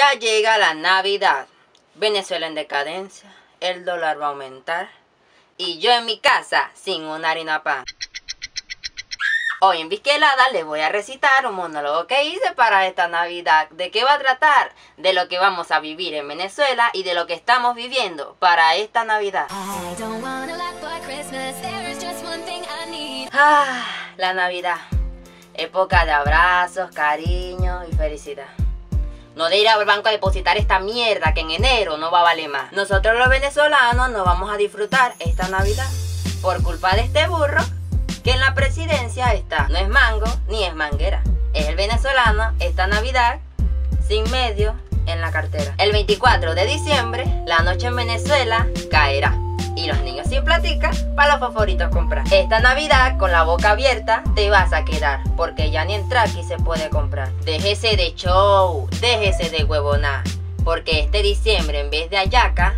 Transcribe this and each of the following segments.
Ya llega la Navidad. Venezuela en decadencia. El dólar va a aumentar. Y yo en mi casa sin una harina pan. Hoy en Visquelada les voy a recitar un monólogo que hice para esta Navidad. ¿De qué va a tratar? De lo que vamos a vivir en Venezuela y de lo que estamos viviendo para esta Navidad. Ah, la Navidad. Época de abrazos, cariño y felicidad. No de ir al banco a depositar esta mierda que en enero no va a valer más. Nosotros los venezolanos no vamos a disfrutar esta Navidad por culpa de este burro que en la presidencia está. No es mango ni es manguera. Es el venezolano esta Navidad sin medio en la cartera. El 24 de diciembre, la noche en Venezuela caerá y los niños sin platica para los favoritos comprar. Esta Navidad con la boca abierta te vas a quedar porque ya ni entra aquí se puede comprar. Déjese de show, déjese de huevona, porque este diciembre en vez de ayaca,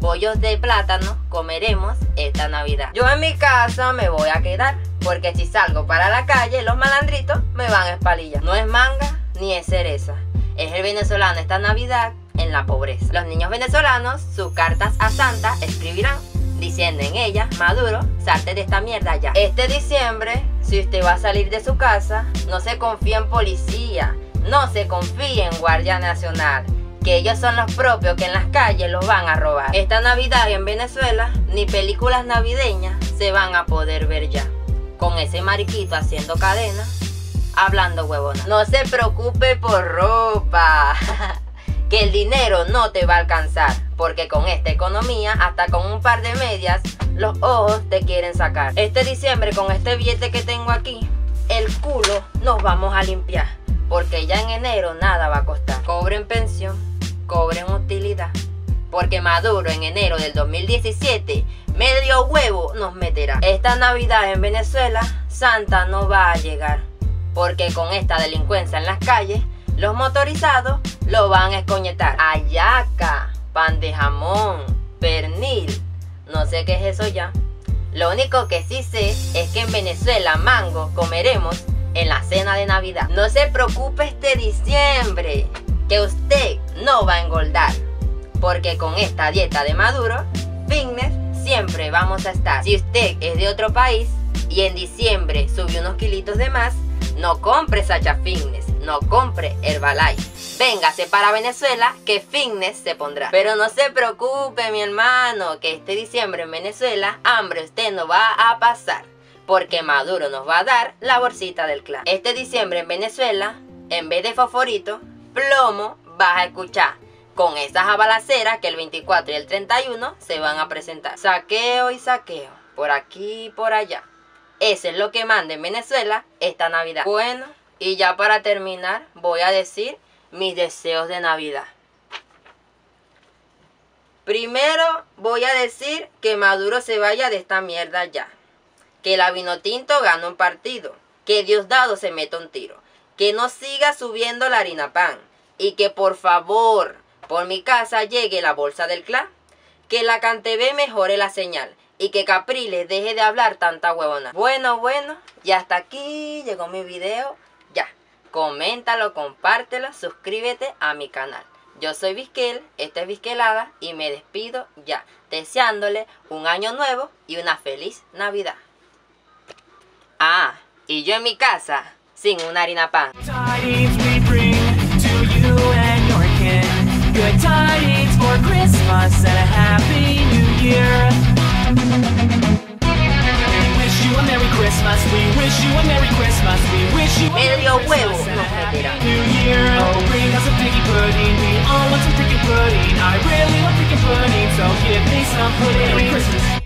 bollos de plátano comeremos esta Navidad. Yo en mi casa me voy a quedar porque si salgo para la calle los malandritos me van a espalillar. No es manga ni es cereza. Es el venezolano esta Navidad en la pobreza. Los niños venezolanos sus cartas a Santa escribirán diciendo en ella, Maduro, salte de esta mierda ya. Este diciembre, si usted va a salir de su casa, no se confía en policía, no se confía en Guardia Nacional, que ellos son los propios que en las calles los van a robar. Esta Navidad en Venezuela, ni películas navideñas se van a poder ver ya. Con ese mariquito haciendo cadena, hablando huevona. No se preocupe por ropa. que el dinero no te va a alcanzar, porque con esta economía, hasta con un par de medias, los ojos te quieren sacar. Este diciembre, con este billete que tengo aquí, el culo nos vamos a limpiar, porque ya en enero nada va a costar. Cobren pensión, cobren utilidad, porque Maduro en enero del 2017 medio huevo nos meterá. Esta Navidad en Venezuela, Santa no va a llegar, porque con esta delincuencia en las calles, los motorizados lo van a escoñetar. Ayaca, pan de jamón, pernil, no sé qué es eso ya. Lo único que sí sé es que en Venezuela mango comeremos en la cena de Navidad. No se preocupe este diciembre, que usted no va a engordar. Porque con esta dieta de Maduro, fitness siempre vamos a estar. Si usted es de otro país y en diciembre subió unos kilitos de más, no compre Sacha Fitness no compre Herbalife. Véngase para Venezuela que fitness se pondrá. Pero no se preocupe mi hermano, que este diciembre en Venezuela hambre usted no va a pasar. Porque Maduro nos va a dar la bolsita del clan. Este diciembre en Venezuela, en vez de fosforito, plomo vas a escuchar. Con esas abalaceras que el 24 y el 31 se van a presentar. Saqueo y saqueo. Por aquí y por allá. Eso es lo que manda en Venezuela esta Navidad. Bueno. Y ya para terminar, voy a decir mis deseos de Navidad. Primero voy a decir que Maduro se vaya de esta mierda ya. Que la Vinotinto gane un partido. Que Diosdado se meta un tiro. Que no siga subiendo la harina pan. Y que por favor, por mi casa llegue la bolsa del clan. Que la CanTV mejore la señal. Y que Capriles deje de hablar tanta huevona. Bueno, bueno, y hasta aquí llegó mi video coméntalo, compártelo, suscríbete a mi canal. Yo soy Vizquel, esta es Vizquelada y me despido ya, deseándole un año nuevo y una feliz Navidad. Ah, y yo en mi casa, sin una harina pan. Medio huevo. pudding. We all want some freaking pudding. I really love freaking pudding, so give me some pudding. Merry Christmas.